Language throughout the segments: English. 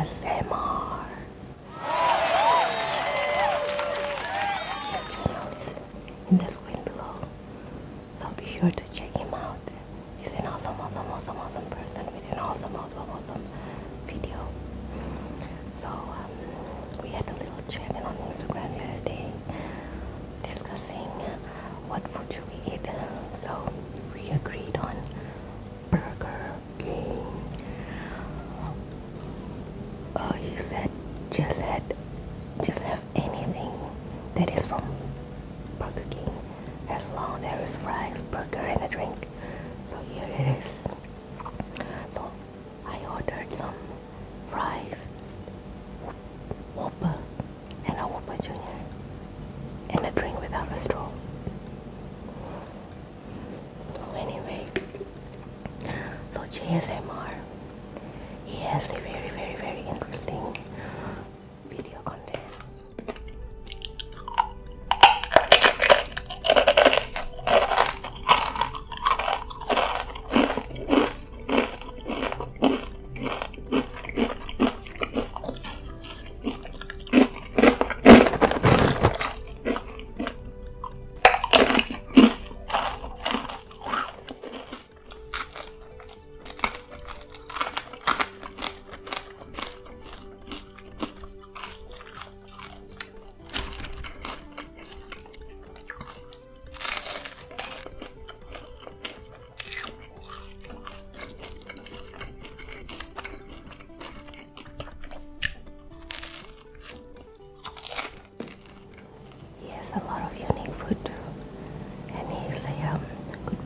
ASMR.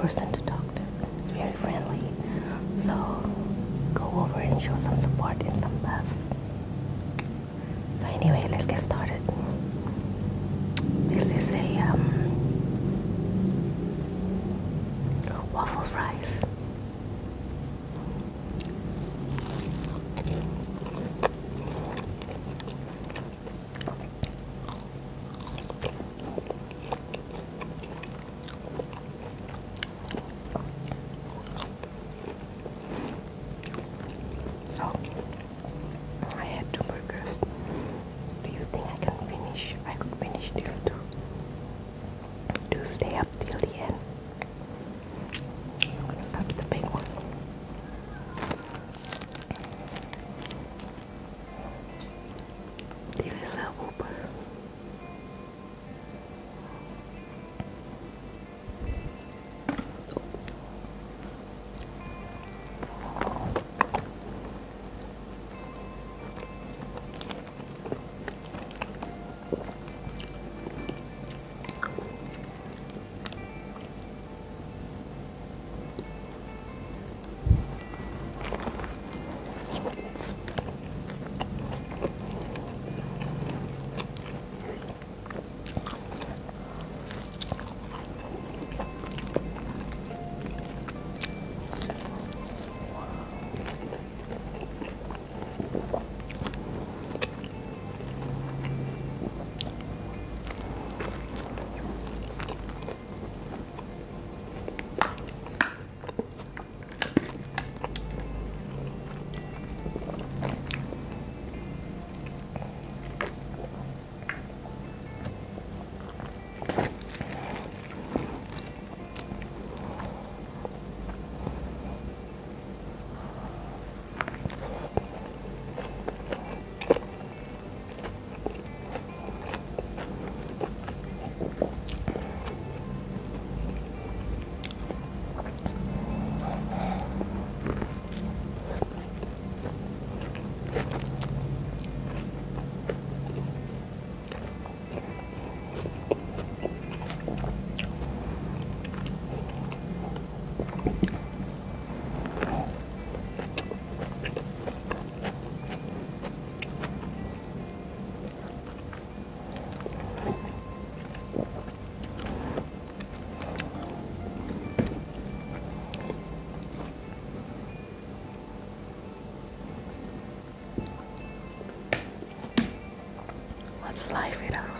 person to talk to. It's very friendly. So go over and show some support and some love. So anyway, let's get started. This is a um, waffle fries. life, you know.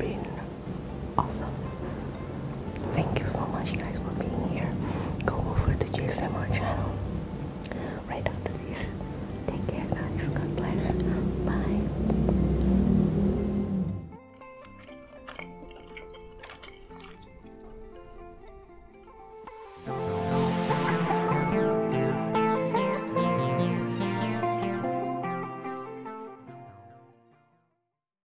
been.